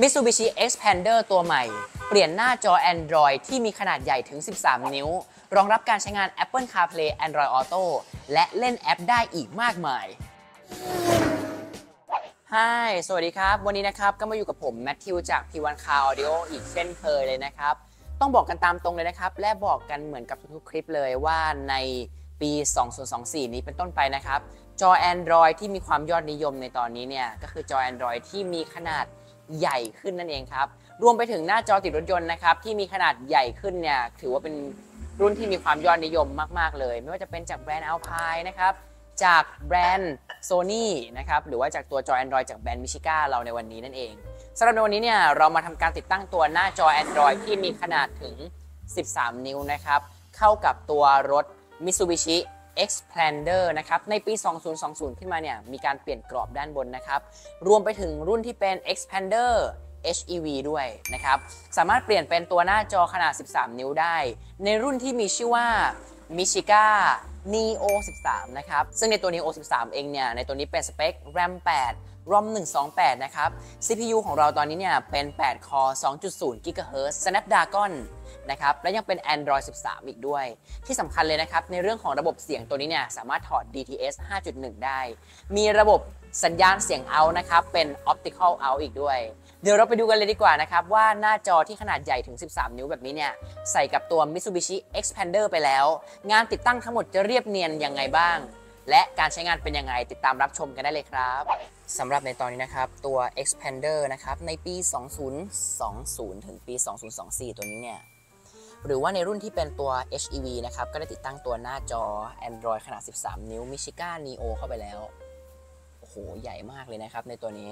Mitsubishi Xpander ตัวใหม่ เปลี่ยนหน้าจอ Android ที่มีขนาดใหญ่ถึง 13 นิ้ว รองรับการใช้งาน Apple CarPlay Android Auto และเล่นแอปได้อีกมากมาย Hi สวัสดีครับ วันนี้นะครับก็มาอยู่กับผมแมทธิวจาก P1 Car Audio อีกเช่นเคยเลยนะครับ ต้องบอกกันตามตรงเลยนะครับ และบอกกันเหมือนกับทุกคลิปเลยว่าในปี 2024 นี้เป็นต้นไปนะครับ จอ Android ที่มีความยอดนิยมในตอนนี้เนี่ย ก็คือจอ Android ที่มีขนาด ใหญ่ขึ้นนั่นเองครับ รวมไปถึงหน้าจอติดรถยนต์นะครับที่มีขนาดใหญ่ขึ้นเนี่ยถือว่าเป็นรุ่นที่มีความยอดนิยมมาก ๆ เลย ไม่ว่าจะเป็นจากแบรนด์ Alpine นะครับจากแบรนด์ Sony นะครับหรือว่าจากตัวจอ Android จากแบรนด์ Michiga เราในวันนี้นั่นเองสำหรับในวันนี้เนี่ยเรามาทำการติดตั้งตัวหน้าจอ Android ที่มีขนาดถึง 13 นิ้วนะครับเข้ากับตัวรถ Mitsubishi Xpander นะครับ ในปี 2020 ขึ้นมาเนี่ย มีการเปลี่ยนกรอบด้านบนนะครับ รวมไปถึงรุ่นที่เป็น Xpander HEV ด้วยนะครับ สามารถเปลี่ยนเป็นตัวหน้าจอขนาด 13 นิ้วได้ ในรุ่นที่มีชื่อว่า Michiga Neo 13 นะครับ ซึ่งในตัว Neo 13 เองเนี่ย ในตัวนี้เป็นสเปค RAM 8 ROM 128 นะครับ CPU ของเราตอนนี้เนี่ย เป็น8 Core 2.0 GHz Snapdragon นะครับ และยังเป็น Android 13 อีกด้วย ที่สำคัญเลยนะครับ ในเรื่องของระบบเสียงตัวนี้เนี่ยสามารถถอด DTS 5.1 ได้ มีระบบสัญญาณเสียง out นะครับ เป็น optical out อีกด้วย เดี๋ยวเราไปดูกันเลยดีกว่านะครับ ว่าหน้าจอที่ขนาดใหญ่ถึง 13 นิ้วแบบนี้เนี่ย ใส่กับตัว Mitsubishi Xpander ไปแล้ว งานติดตั้งทั้งหมดจะเรียบเนียนยังไงบ้าง และการใช้งานเป็นยังไงติดตามรับชมกันได้เลยครับสำหรับในตอนนี้นะครับตัว Xpander นะครับในปี 2020 ถึงปี 2024 ตัวนี้เนี่ย หรือว่าในรุ่นที่เป็นตัว HEV นะครับ ก็ได้ติดตั้งตัวหน้าจอ Android ขนาด 13 นิ้ว Michiga Neo เข้าไปแล้ว โอ้โห ใหญ่มากเลยนะครับในตัวนี้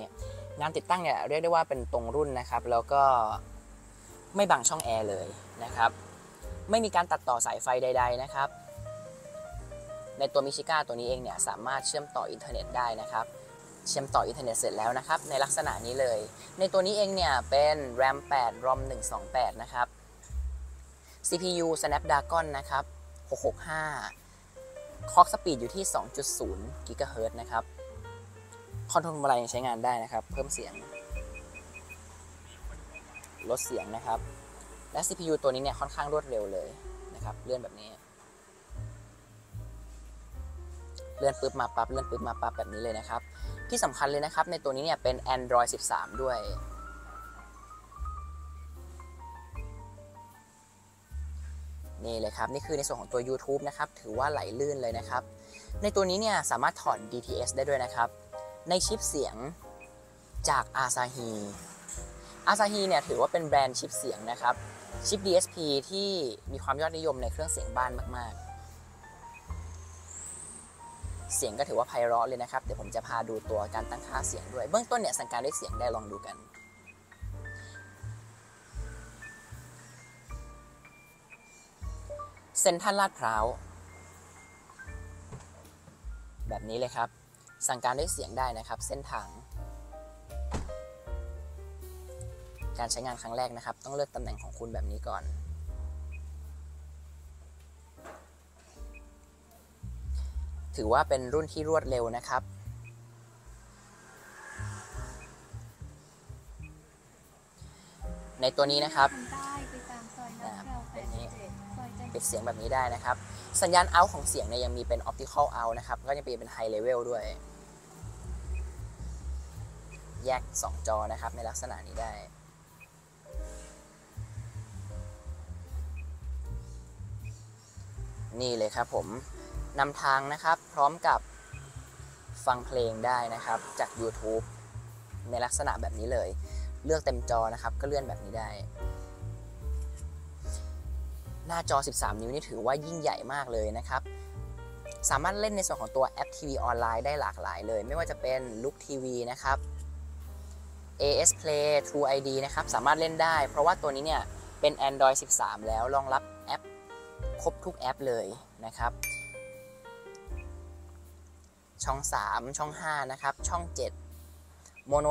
งานติดตั้งเนี่ยเรียกได้ว่าเป็นตรงรุ่นนะครับ แล้วก็ไม่บังช่องแอร์เลยนะครับ ไม่มีการตัดต่อสายไฟใด ๆ นะครับ ในตัว Michiga ตัวนี้เองเนี่ยสามารถเชื่อมต่ออินเทอร์เน็ตได้นะครับ เชื่อมต่ออินเทอร์เน็ตเสร็จแล้วนะครับ ในลักษณะนี้เลย ในตัวนี้เองเนี่ยเป็น RAM 8 ROM 128 นะครับ CPU Snapdragon นะครับ 665 Clock Speed อยู่ที่ 2.0 GHz นะครับ คอนโทรลอะไรยังใช้งานได้นะครับ เพิ่มเสียง ลดเสียงนะครับ และ CPU ตัวนี้เนี่ยค่อนข้างรวดเร็วเลยนะครับ เลื่อนแบบนี้ เลื่อนปุ๊บมาปั๊บ เลื่อนปุ๊บมาปั๊บแบบนี้เลยนะครับ ที่สำคัญเลยนะครับ ในตัวนี้เนี่ยเป็น Android 13 ด้วย นี่เลยครับ นี่คือในส่วนของตัว YouTube นะครับ ถือว่าไหลลื่นเลยนะครับ ในตัวนี้เนี่ยสามารถถอด DTS ได้ด้วยนะครับ ในชิปเสียงจาก Asahi Asahi เนี่ยถือว่าเป็นแบรนด์ชิปเสียงนะครับ ชิป DSP ที่มีความยอดนิยมในเครื่องเสียงบ้านมาก ๆ เสียงก็ถือว่าไพเราะเลยนะครับ เดี๋ยวผมจะพาดูตัวการตั้งค่าเสียงด้วย เบื้องต้นเนี่ยสั่งการด้วยเสียงได้ลองดูกัน เซ็นทรัลลาดพร้าว แบบนี้เลยครับ สั่งการด้วยเสียงได้นะครับ เส้นทาง การใช้งานครั้งแรกนะครับ ต้องเลือกตำแหน่งของคุณแบบนี้ก่อน ถือว่าเป็นรุ่นที่รวดเร็วนะครับในตัวนี้นะครับได้ไปตามซอยนักแก้วแบบนี้ ปิดเสียงแบบนี้ได้นะครับ สัญญาณ out ของเสียงเนี่ยยังมีเป็น optical out นะครับ ก็ยังเป็น high level ด้วย แยก 2 จอนะครับ ในลักษณะนี้ได้นี่เลยครับผมนำทางนะครับพร้อมกับฟังเพลงได้นะครับ จาก YouTube ในลักษณะแบบนี้เลย เลือกเต็มจอนะครับ ก็เลื่อนแบบนี้ได้ หน้าจอ 13 นิ้วนี่ถือว่ายิ่งใหญ่มากเลยนะครับ สามารถเล่นในส่วนของตัวแอปทีวีออนไลน์ได้หลากหลายเลย ไม่ว่าจะเป็น Look TV นะครับ AS Play True ID นะครับ สามารถเล่นได้ เพราะว่าตัวนี้เนี่ยเป็น Android 13 แล้วรองรับแอปครบทุกแอปเลยนะครับ ช่อง 3 ช่อง 5 นะครับ ช่อง 7 Mono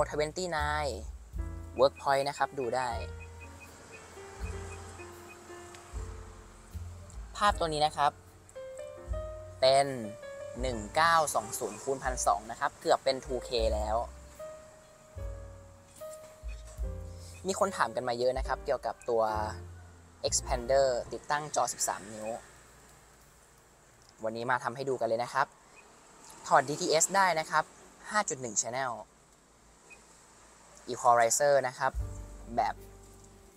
29 Workpoint นะครับ ดูได้ ภาพตัวนี้นะครับ เป็น 1920คูณ1,200นะครับ เกือบเป็น 2K แล้ว มีคนถามกันมาเยอะนะครับ เกี่ยวกับตัว expander ติดตั้งจอ 13 นิ้ว วันนี้มาทำให้ดูกันเลยนะครับ ถอด DTS ได้นะครับ 5.1 Channel Equalizer นะครับ แบบ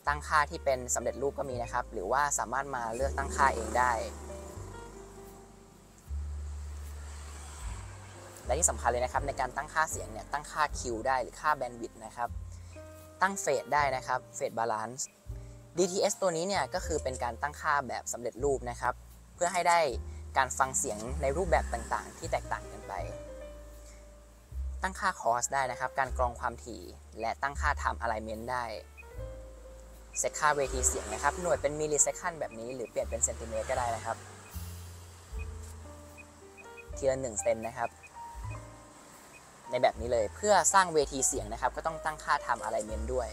ตั้งค่าที่เป็นสำเร็จรูปก็มีนะครับ หรือว่าสามารถมาเลือกตั้งค่าเองได้ และที่สำคัญเลยนะครับในการตั้งค่าเสียงเนี่ยตั้งค่า Q ได้หรือค่า bandwidth นะครับ ตั้ง fade ได้นะครับ fade balance DTS ตัวนี้เนี่ยก็คือเป็นการตั้งค่าแบบสำเร็จรูปนะครับ เพื่อให้ได้การฟังเสียงในรูปแบบต่างๆ ที่แตกต่างกันไป ตั้งค่า cross ได้นะครับ การกรองความถี่ และตั้งค่า time alignment ได้ เซตค่าเวทีเสียงนะครับ หน่วยเป็น millisecond แบบนี้ หรือเปลี่ยนเป็นเซนติเมตรก็ได้นะครับ ทีละหนึ่งเซนนะครับ ในแบบนี้เลย เพื่อสร้างเวทีเสียงนะครับ ก็ต้องตั้งค่า time alignment ด้วย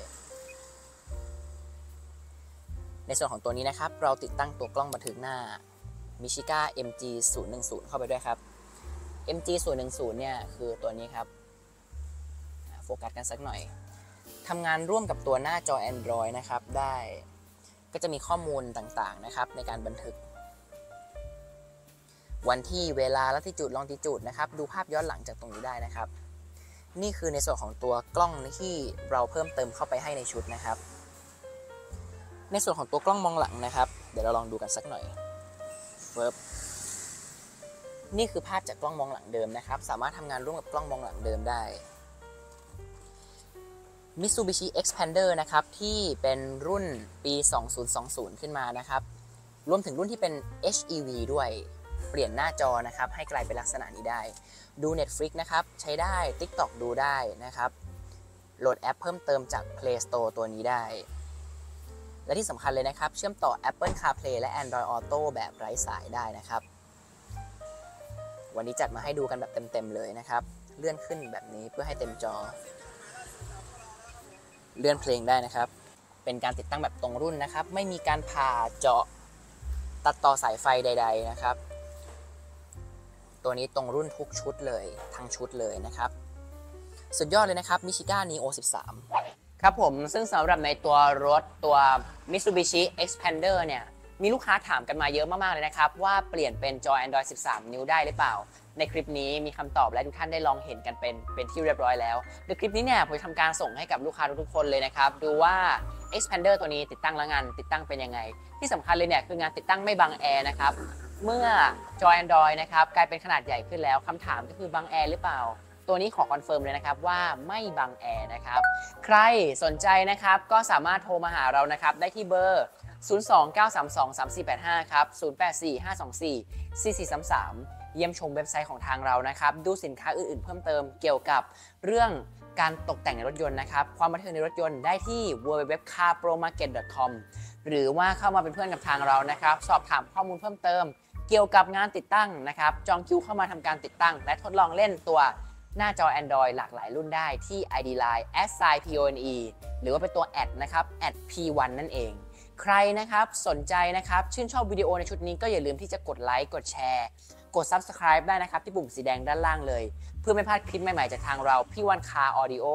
ในส่วนของตัวนี้นะครับ เราติดตั้งตัวกล้องบันทึกหน้า Michiga MG 0 1 0เข้าไปด้วยครับ MG 0 1 0เนี่ย คือตัวนี้ครับ โฟกัสกันสักหน่อย ทำงานร่วมกับตัวหน้าจอ Android นะครับ ได้ก็จะมีข้อมูลต่างๆนะครับ ในการบันทึก วันที่เวลาลัติจูดลองติจูดนะครับ ดูภาพย้อนหลังจากตรงนี้ได้นะครับ นี่คือในส่วนของตัวกล้องที่เราเพิ่มเติมเข้าไปให้ในชุดนะครับ ในส่วนของตัวกล้องมองหลังนะครับ เดี๋ยวเราลองดูกันสักหน่อยเฟิบนี่คือภาพจากกล้องมองหลังเดิมนะครับ สามารถทำงานร่วมกับกล้องมองหลังเดิมได้ Mitsubishi Expander นะครับที่เป็นรุ่นปี 2020 ขึ้นมานะครับรวมถึงรุ่นที่เป็น HEV ด้วยเปลี่ยนหน้าจอนะครับให้กลายเป็นลักษณะนี้ได้ ดู Netflix นะครับใช้ได้ TikTok ดูได้นะครับโหลดแอปเพิ่มเติมจาก Play Store ตัวนี้ได้ และที่สำคัญเลยนะครับ เชื่อมต่อ Apple CarPlay และ Android Auto แบบไร้สายได้นะครับ วันนี้จัดมาให้ดูกันแบบเต็มๆเลยนะครับ เลื่อนขึ้นแบบนี้เพื่อให้เต็มจอ เลื่อนเพลงได้นะครับ เป็นการติดตั้งแบบตรงรุ่นนะครับ ไม่มีการผ่าเจาะตัดต่อสายไฟใด ๆนะครับ ตัวนี้ตรงรุ่นทุกชุดเลยทั้งชุดเลยนะครับ สุดยอดเลยนะครับมิชิก้านีโอ13 ครับผมซึ่งสำหรับในตัวรถตัว Mitsubishi Expander เนี่ย มีลูกค้าถามกันมาเยอะมาก ๆ เลยนะครับ ว่าเปลี่ยนเป็นจอ Android 13 นิ้วได้หรือเปล่า ในคลิปนี้มีคำตอบและทุกท่านได้ลองเห็นกันเป็นเป็นที่เรียบร้อยแล้วโดยคลิปนี้เนี่ยผมทำการส่งให้กับลูกค้าทุกๆคนเลยนะครับ ดูว่า Xpander ตัวนี้ติดตั้งแล้วงานติดตั้งเป็นยังไง ที่สำคัญเลยเนี่ยคืองานติดตั้งไม่บังแอร์นะครับ เมื่อจอ Android นะครับกลายเป็นขนาดใหญ่ขึ้นแล้วคำถามก็คือบังแอร์หรือเปล่าตัวนี้ขอ confirm เลยนะครับว่าไม่บังแอร์นะครับ ใครสนใจนะครับก็สามารถโทรมาหาเรานะครับ ได้ที่เบอร์ 029323485 ครับ 0845244433 เยี่ยมชมเว็บไซต์ของทางเรานะครับ ดูสินค้าอื่นๆ เพิ่มเติมเกี่ยวกับเรื่องการตกแต่งในรถยนต์นะครับ ความบันเทิงในรถยนต์ได้ที่ www.carpromarket.com หรือว่าเข้ามาเป็นเพื่อนกับทางเรานะครับ สอบถามข้อมูลเพิ่มเติม เกี่ยวกับงานติดตั้งนะครับ จองคิวเข้ามาทำการติดตั้ง และทดลองเล่นตัวหน้าจอ Android หลากหลายรุ่นได้ที่ ID Line s i p o n e หรือว่าเป็นตัวแอดนะครับแอด p1 นั่นเอง ใครนะครับสนใจนะครับ ชื่นชอบวิดีโอในชุดนี้ก็อย่าลืมที่จะกดไลค์กดแชร์กด Subscribe ได้นะครับ ที่ปุ่มสีแดงด้านล่างเลย เพื่อไม่พลาดคลิปใหม่ๆ จากทางเราพี่วันคาออดิโอ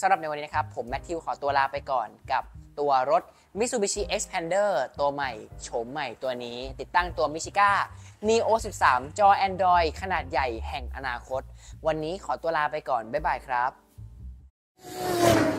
สำหรับในวันนี้นะครับ ผมแมทธิวขอตัวลาไปก่อนกับตัวรถ Mitsubishi Expander ตัวใหม่โฉมใหม่ตัวนี้ ติดตั้งตัว Michiga Neo 13 จอ Android ขนาดใหญ่แห่งอนาคต วันนี้ขอตัวลาไปก่อน บ๊ายบายครับ